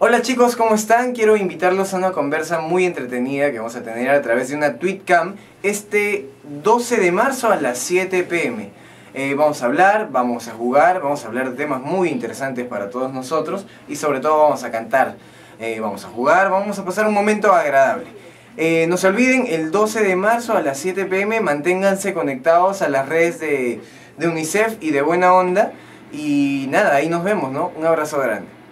Hola chicos, ¿cómo están? Quiero invitarlos a una conversa muy entretenida que vamos a tener a través de una tweetcam este 12 de marzo a las 7 pm. Eh, vamos a hablar, vamos a jugar, vamos a hablar de temas muy interesantes para todos nosotros y sobre todo vamos a cantar, eh, vamos a jugar, vamos a pasar un momento agradable. Eh, no se olviden, el 12 de marzo a las 7 pm manténganse conectados a las redes de, de UNICEF y de Buena Onda y nada, ahí nos vemos, ¿no? Un abrazo grande.